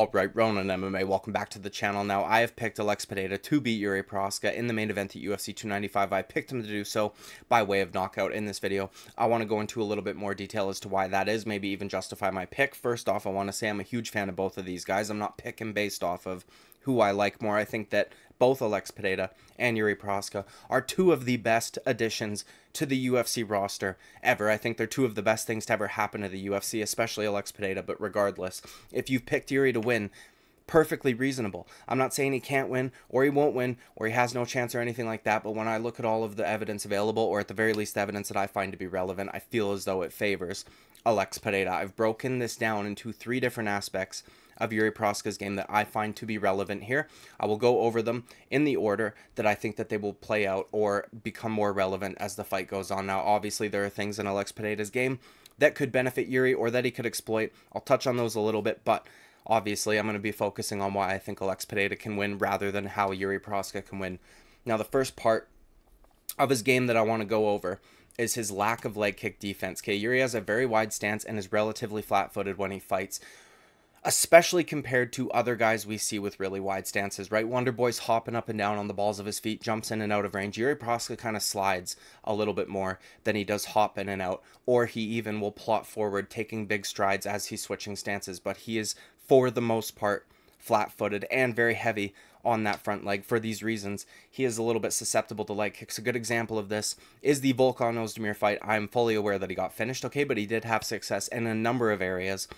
Alright, Ronin MMA, welcome back to the channel. Now, I have picked Alex Pereira to beat Yuri Prochazka in the main event at UFC 295. I picked him to do so by way of knockout in this video. I want to go into a little bit more detail as to why that is, maybe even justify my pick. First off, I want to say I'm a huge fan of both of these guys. I'm not picking based off of who I like more. I think that both Alex Pereira and Yuri Prochazka are two of the best additions to the UFC roster ever. I think they're two of the best things to ever happen to the UFC, especially Alex Pereira, but regardless, if you've picked Yuri to win, perfectly reasonable. I'm not saying he can't win or he won't win or he has no chance or anything like that, but when I look at all of the evidence available, or at the very least evidence that I find to be relevant, I feel as though it favors Alex Pereira. I've broken this down into three different aspects of Yuri Prochazka's game that I find to be relevant here. I will go over them in the order that I think that they will play out or become more relevant as the fight goes on. Now, obviously, there are things in Alex Pereira's game that could benefit Yuri or that he could exploit. I'll touch on those a little bit, but obviously, I'm going to be focusing on why I think Alex Pereira can win rather than how Yuri Prochazka can win. Now, the first part of his game that I want to go over is his lack of leg kick defense. Okay, Yuri has a very wide stance and is relatively flat footed when he fights, especially compared to other guys we see with really wide stances, right? Wonder Boy's hopping up and down on the balls of his feet, jumps in and out of range. Yuri Prochazka kind of slides a little bit more than he does hop in and out, or he even will plot forward, taking big strides as he's switching stances, but he is, for the most part, flat footed and very heavy on that front leg. For these reasons, he is a little bit susceptible to leg kicks. A good example of this is the Volkan Ozdemir fight. I'm fully aware that he got finished okay, but he did have success in a number of areas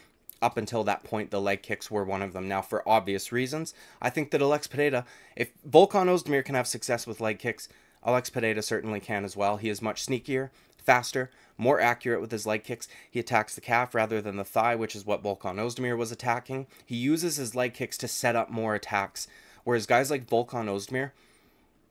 up until that point, the leg kicks were one of them. Now, for obvious reasons, I think that Alex Pereira, if Volkan Ozdemir can have success with leg kicks, Alex Pereira certainly can as well. He is much sneakier, faster, more accurate with his leg kicks. He attacks the calf rather than the thigh, which is what Volkan Ozdemir was attacking. He uses his leg kicks to set up more attacks, whereas guys like Volkan Ozdemir,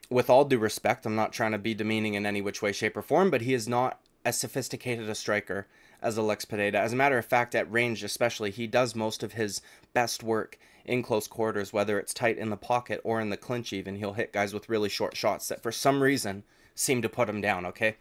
with all due respect, I'm not trying to be demeaning in any which way, shape, or form, but he is not as sophisticated a striker as Alex Pereira. As a matter of fact, at range especially, he does most of his best work in close quarters, whether it's tight in the pocket or in the clinch even. He'll hit guys with really short shots that for some reason seem to put him down, okay?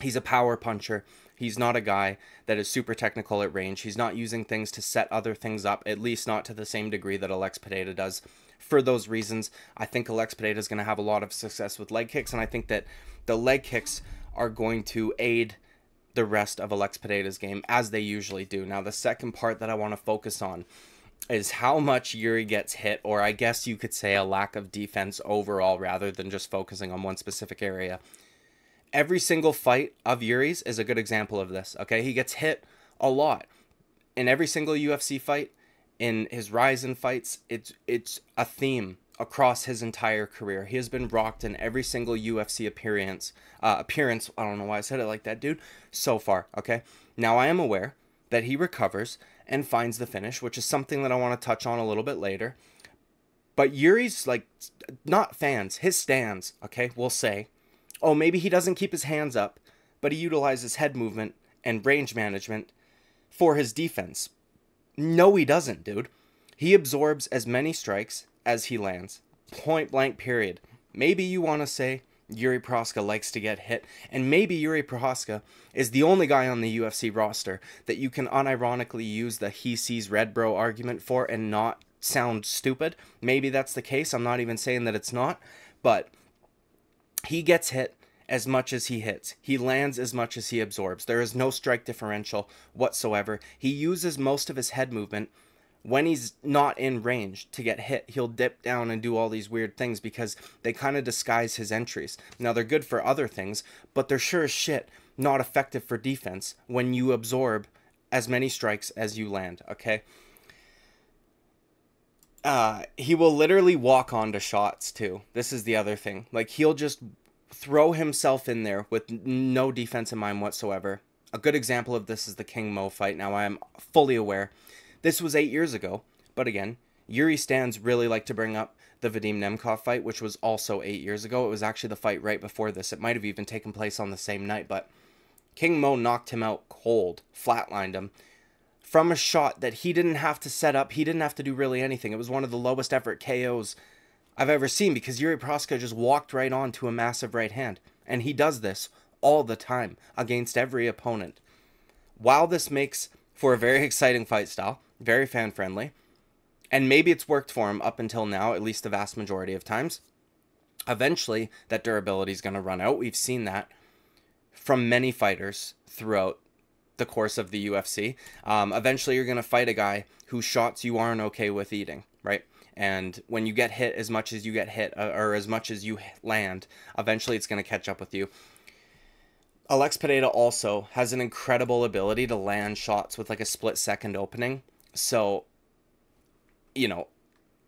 He's a power puncher. He's not a guy that is super technical at range. He's not using things to set other things up, at least not to the same degree that Alex Pereira does. For those reasons, I think Alex Pereira is going to have a lot of success with leg kicks, and I think that the leg kicks are going to aid the rest of Alex Pereira's game as they usually do. Now, the second part that I want to focus on is how much Yuri gets hit, or I guess you could say a lack of defense overall rather than just focusing on one specific area. Every single fight of Yuri's is a good example of this, okay? He gets hit a lot. In every single UFC fight, in his Rizin fights, it's it's a theme across his entire career. He has been rocked in every single UFC appearance. Uh, appearance. I don't know why I said it like that, dude. So far, okay. Now I am aware that he recovers and finds the finish, which is something that I want to touch on a little bit later. But Yuri's like not fans, his stands. Okay, we'll say. Oh, maybe he doesn't keep his hands up, but he utilizes head movement and range management for his defense. No, he doesn't, dude. He absorbs as many strikes as he lands. Point blank, period. Maybe you want to say Yuri Prochazka likes to get hit, and maybe Yuri Prochazka is the only guy on the UFC roster that you can unironically use the he sees red bro argument for and not sound stupid. Maybe that's the case. I'm not even saying that it's not, but he gets hit as much as he hits. He lands as much as he absorbs. There is no strike differential whatsoever. He uses most of his head movement when he's not in range to get hit, he'll dip down and do all these weird things because they kind of disguise his entries. Now, they're good for other things, but they're sure as shit not effective for defense when you absorb as many strikes as you land, okay? Uh, he will literally walk onto shots too. This is the other thing. Like, he'll just throw himself in there with no defense in mind whatsoever. A good example of this is the King Mo fight. Now, I am fully aware this was eight years ago, but again, Yuri stands really like to bring up the Vadim Nemkov fight, which was also eight years ago. It was actually the fight right before this. It might have even taken place on the same night, but King Mo knocked him out cold, flatlined him from a shot that he didn't have to set up. He didn't have to do really anything. It was one of the lowest effort KOs I've ever seen because Yuri Prochazka just walked right on to a massive right hand. And he does this all the time against every opponent. While this makes for a very exciting fight style, very fan friendly. and maybe it's worked for him up until now, at least the vast majority of times. Eventually, that durability is going to run out. We've seen that from many fighters throughout the course of the UFC. Um, eventually, you're going to fight a guy whose shots you aren't okay with eating, right? And when you get hit as much as you get hit, uh, or as much as you land, eventually it's going to catch up with you. Alex Pereira also has an incredible ability to land shots with like a split second opening. So, you know,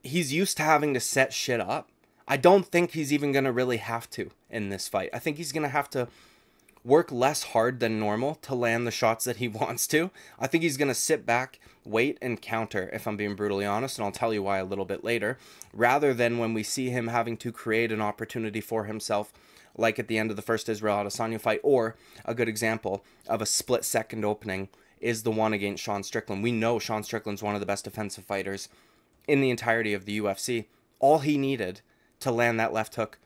he's used to having to set shit up. I don't think he's even going to really have to in this fight. I think he's going to have to work less hard than normal to land the shots that he wants to. I think he's going to sit back, wait, and counter, if I'm being brutally honest, and I'll tell you why a little bit later, rather than when we see him having to create an opportunity for himself, like at the end of the first Israel Adesanya fight, or a good example of a split second opening is the one against Sean Strickland. We know Sean Strickland's one of the best defensive fighters in the entirety of the UFC. All he needed to land that left hook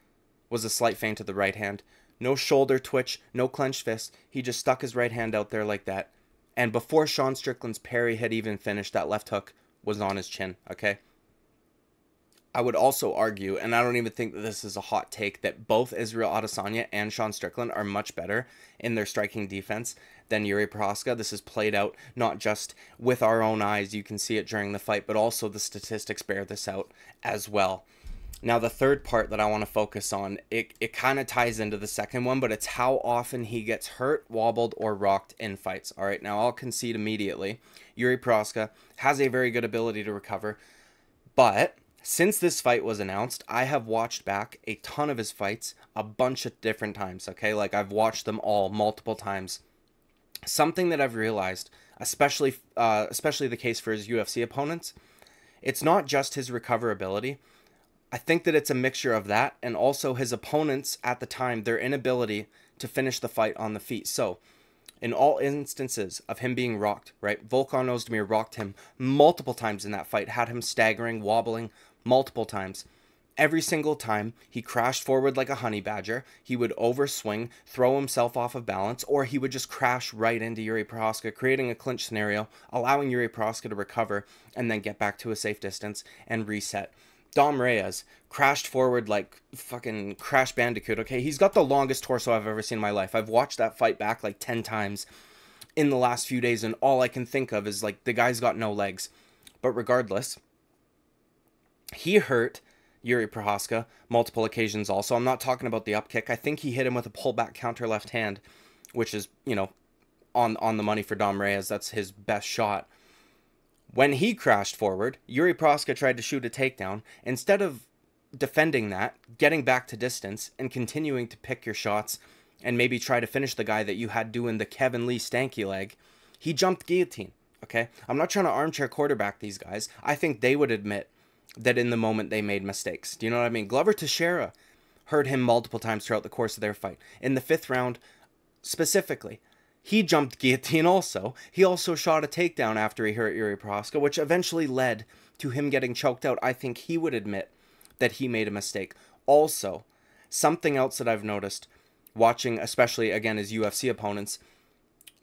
was a slight feint to the right hand no shoulder twitch, no clenched fist. He just stuck his right hand out there like that. And before Sean Strickland's parry had even finished, that left hook was on his chin, okay? I would also argue, and I don't even think that this is a hot take, that both Israel Adesanya and Sean Strickland are much better in their striking defense than Yuri Prochazka. This is played out not just with our own eyes, you can see it during the fight, but also the statistics bear this out as well. Now, the third part that I want to focus on, it, it kind of ties into the second one, but it's how often he gets hurt, wobbled, or rocked in fights. All right, now I'll concede immediately. Yuri Prochazka has a very good ability to recover, but since this fight was announced, I have watched back a ton of his fights a bunch of different times, okay? Like I've watched them all multiple times. Something that I've realized, especially uh, especially the case for his UFC opponents, it's not just his recoverability I think that it's a mixture of that and also his opponents at the time, their inability to finish the fight on the feet. So, in all instances of him being rocked, right? Volkan Ozdemir rocked him multiple times in that fight, had him staggering, wobbling multiple times. Every single time he crashed forward like a honey badger, he would overswing, throw himself off of balance, or he would just crash right into Yuri Prochazka, creating a clinch scenario, allowing Yuri Prochazka to recover and then get back to a safe distance and reset. Dom Reyes crashed forward like fucking Crash Bandicoot. Okay, he's got the longest torso I've ever seen in my life. I've watched that fight back like 10 times in the last few days, and all I can think of is like the guy's got no legs. But regardless, he hurt Yuri Prochazka multiple occasions also. I'm not talking about the up kick. I think he hit him with a pullback counter left hand, which is, you know, on on the money for Dom Reyes. That's his best shot. When he crashed forward, Yuri Prochazka tried to shoot a takedown. Instead of defending that, getting back to distance, and continuing to pick your shots and maybe try to finish the guy that you had doing the Kevin Lee stanky leg, he jumped guillotine. Okay? I'm not trying to armchair quarterback these guys. I think they would admit that in the moment they made mistakes. Do you know what I mean? Glover Teixeira hurt him multiple times throughout the course of their fight. In the fifth round, specifically, he jumped guillotine also. He also shot a takedown after he hurt Yuri Prochazka, which eventually led to him getting choked out. I think he would admit that he made a mistake. Also, something else that I've noticed watching, especially again his UFC opponents,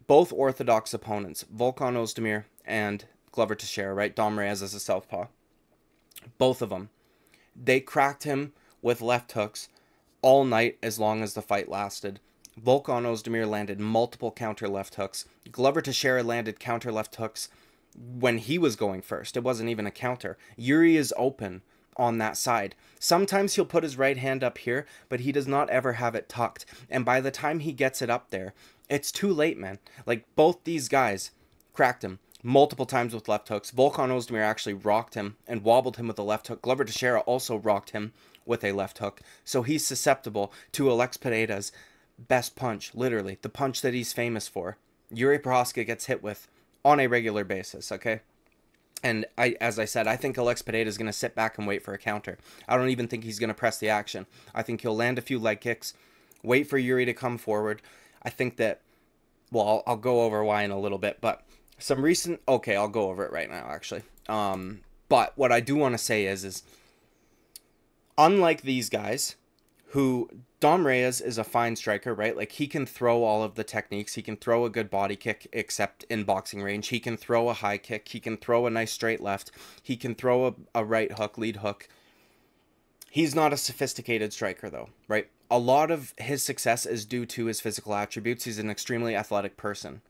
both orthodox opponents, Volkan Ozdemir and Glover Teixeira, right? Dom Reyes as a southpaw. Both of them. They cracked him with left hooks all night as long as the fight lasted. Volkan Ozdemir landed multiple counter left hooks. Glover Teixeira landed counter left hooks when he was going first. It wasn't even a counter. Yuri is open on that side. Sometimes he'll put his right hand up here, but he does not ever have it tucked. And by the time he gets it up there, it's too late, man. Like both these guys cracked him multiple times with left hooks. Volkan Ozdemir actually rocked him and wobbled him with a left hook. Glover Teixeira also rocked him with a left hook. So he's susceptible to Alex Pereira's best punch, literally, the punch that he's famous for. Yuri Prochazka gets hit with on a regular basis, okay? And I, as I said, I think Alex Pereira is going to sit back and wait for a counter. I don't even think he's going to press the action. I think he'll land a few leg kicks, wait for Yuri to come forward. I think that, well, I'll, I'll go over why in a little bit, but some recent, okay, I'll go over it right now, actually. Um, but what I do want to say is, is unlike these guys, who Dom Reyes is a fine striker, right? Like he can throw all of the techniques. He can throw a good body kick, except in boxing range. He can throw a high kick. He can throw a nice straight left. He can throw a, a right hook, lead hook. He's not a sophisticated striker, though, right? A lot of his success is due to his physical attributes. He's an extremely athletic person.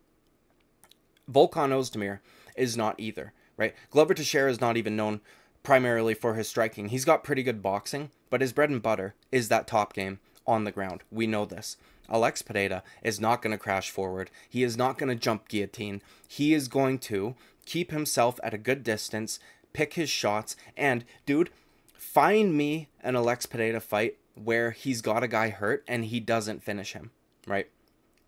Volkan Ozdemir is not either, right? Glover Teixeira is not even known primarily for his striking. He's got pretty good boxing, but his bread and butter is that top game on the ground. We know this. Alex Pereira is not going to crash forward. He is not going to jump guillotine. He is going to keep himself at a good distance, pick his shots, and, dude, find me an Alex Pereira fight where he's got a guy hurt and he doesn't finish him, right?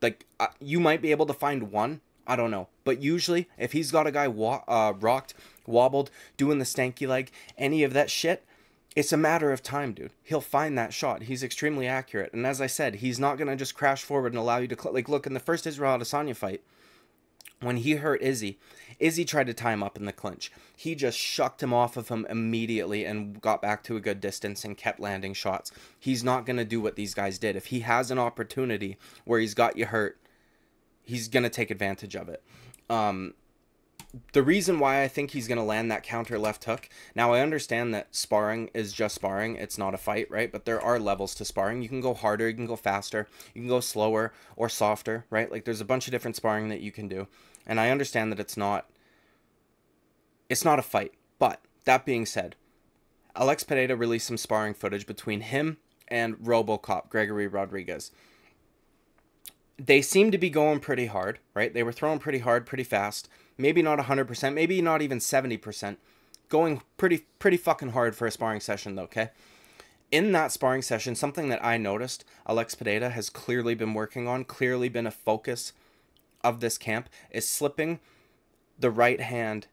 Like, uh, you might be able to find one. I don't know. But usually, if he's got a guy wa- uh, rocked, wobbled, doing the stanky leg, any of that shit, it's a matter of time, dude. He'll find that shot. He's extremely accurate. And as I said, he's not going to just crash forward and allow you to... Cl- like, look, in the first Israel Adesanya fight, when he hurt Izzy, Izzy tried to tie him up in the clinch. He just shucked him off of him immediately and got back to a good distance and kept landing shots. He's not going to do what these guys did. If he has an opportunity where he's got you hurt, he's going to take advantage of it. Um, the reason why I think he's going to land that counter left hook. Now, I understand that sparring is just sparring. It's not a fight, right? But there are levels to sparring. You can go harder, you can go faster, you can go slower or softer, right? Like there's a bunch of different sparring that you can do. And I understand that it's not it's not a fight. But that being said, Alex Pereira released some sparring footage between him and RoboCop Gregory Rodrigues. They seem to be going pretty hard, right? They were throwing pretty hard, pretty fast maybe not 100%, maybe not even 70%. Going pretty pretty fucking hard for a sparring session though, okay? In that sparring session, something that I noticed Alex Pereira has clearly been working on, clearly been a focus of this camp, is slipping the right hand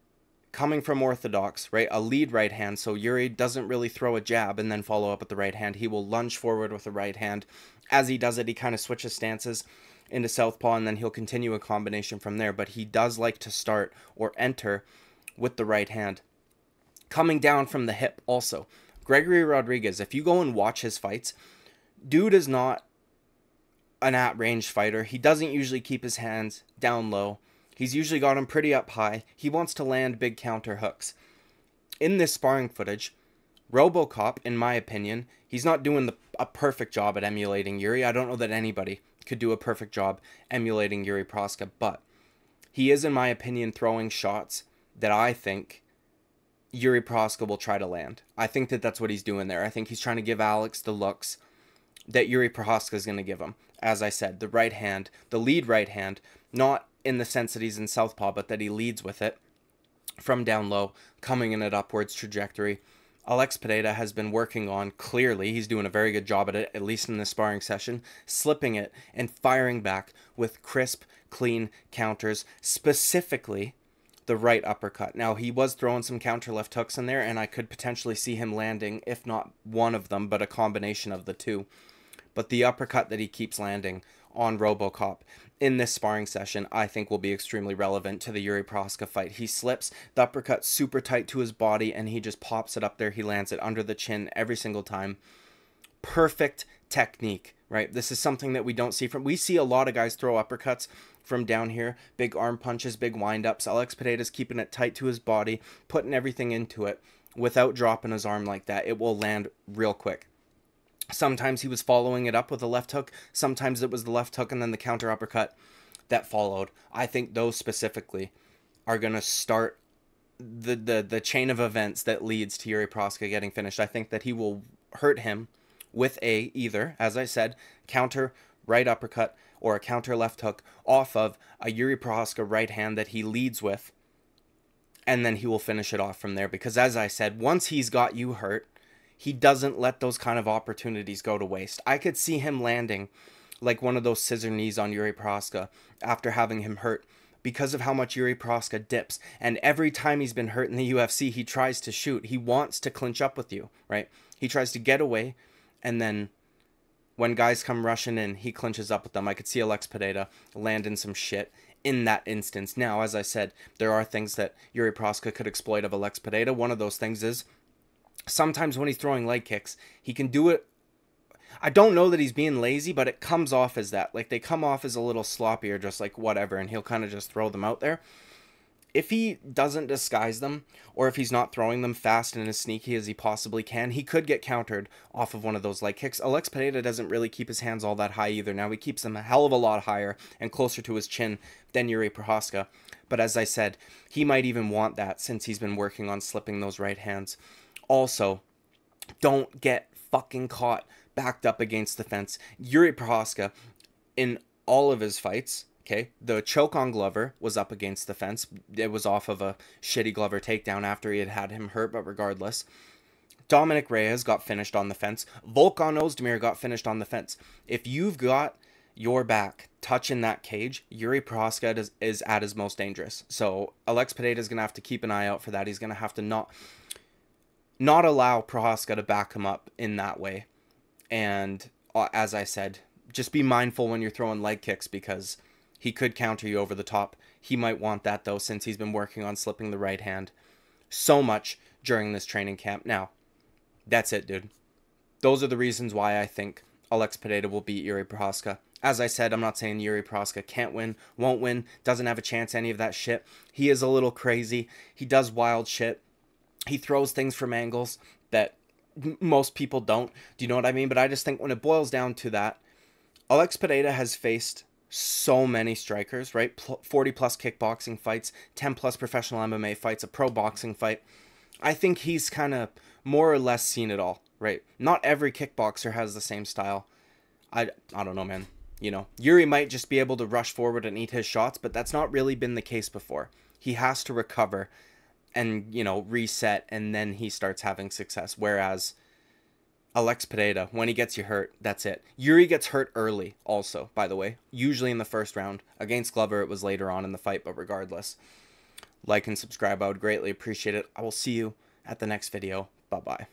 coming from orthodox, right? A lead right hand. So Yuri doesn't really throw a jab and then follow up with the right hand. He will lunge forward with the right hand. As he does it, he kind of switches stances into southpaw and then he'll continue a combination from there. But he does like to start or enter with the right hand. Coming down from the hip also. Gregory Rodrigues, if you go and watch his fights, dude is not an at range fighter. He doesn't usually keep his hands down low. He's usually got them pretty up high. He wants to land big counter hooks. In this sparring footage, Robocop, in my opinion, he's not doing the, a perfect job at emulating Yuri. I don't know that anybody could do a perfect job emulating Yuri Prochazka, but he is, in my opinion, throwing shots that I think Yuri Prochazka will try to land. I think that that's what he's doing there. I think he's trying to give Alex the looks that Yuri Prochazka is going to give him. As I said, the right hand, the lead right hand, not in the sense that he's in southpaw, but that he leads with it from down low, coming in an upwards trajectory. Alex Pereira has been working on clearly, he's doing a very good job at it, at least in the sparring session, slipping it and firing back with crisp, clean counters, specifically the right uppercut. Now, he was throwing some counter left hooks in there, and I could potentially see him landing, if not one of them, but a combination of the two. But the uppercut that he keeps landing on Robocop in this sparring session, I think will be extremely relevant to the Yuri Prochazka fight. He slips the uppercut super tight to his body and he just pops it up there. He lands it under the chin every single time. Perfect technique, right? This is something that we don't see from. We see a lot of guys throw uppercuts from down here, big arm punches, big windups. Alex Pereira's keeping it tight to his body, putting everything into it without dropping his arm like that. It will land real quick. Sometimes he was following it up with a left hook. Sometimes it was the left hook and then the counter uppercut that followed. I think those specifically are going to start the, the the chain of events that leads to Yuri Prochazka getting finished. I think that he will hurt him with a either, as I said, counter right uppercut or a counter left hook off of a Yuri Prochazka right hand that he leads with, and then he will finish it off from there. Because as I said, once he's got you hurt, he doesn't let those kind of opportunities go to waste. I could see him landing like one of those scissor knees on Yuri Prochazka after having him hurt because of how much Yuri Prochazka dips. And every time he's been hurt in the UFC, he tries to shoot. He wants to clinch up with you, right? He tries to get away, and then when guys come rushing in, he clinches up with them. I could see Alex Pereira landing some shit in that instance. Now, as I said, there are things that Yuri Prochazka could exploit of Alex Pereira. One of those things is sometimes when he's throwing leg kicks, he can do it I don't know that he's being lazy, but it comes off as that. Like they come off as a little sloppy or just like whatever, and he'll kind of just throw them out there. If he doesn't disguise them, or if he's not throwing them fast and as sneaky as he possibly can, he could get countered off of one of those leg kicks. Alex Pereira doesn't really keep his hands all that high either. Now he keeps them a hell of a lot higher and closer to his chin than Yuri Prochazka. But as I said, he might even want that since he's been working on slipping those right hands. Also, don't get fucking caught backed up against the fence. Yuri Prochazka, in all of his fights, okay, the choke on Glover was up against the fence. It was off of a shitty Glover takedown after he had had him hurt, but regardless. Dominic Reyes got finished on the fence. Volkan Ozdemir got finished on the fence. If you've got your back touching that cage, Yuri Prochazka is, is at his most dangerous. So Alex Pereira is going to have to keep an eye out for that. He's going to have to not not allow Prochazka to back him up in that way. And uh, as I said, just be mindful when you're throwing leg kicks because he could counter you over the top. He might want that though since he's been working on slipping the right hand so much during this training camp. Now, that's it, dude. Those are the reasons why I think Alex Pereira will beat Yuri Prochazka. As I said, I'm not saying Yuri Prochazka can't win, won't win, doesn't have a chance, any of that shit. He is a little crazy. He does wild shit he throws things from angles that most people don't. Do you know what I mean? But I just think when it boils down to that, Alex Pereira has faced so many strikers, right? 40 plus kickboxing fights, 10 plus professional MMA fights, a pro boxing fight. I think he's kind of more or less seen it all, right? Not every kickboxer has the same style. I, I don't know, man. You know, Yuri might just be able to rush forward and eat his shots, but that's not really been the case before. He has to recover and you know reset and then he starts having success. Whereas Alex Pereira when he gets you hurt that's it. Yuri gets hurt early also by the way usually in the first round. Against Glover it was later on in the fight but regardless like and subscribe. I would greatly appreciate it. I will see you at the next video. Bye bye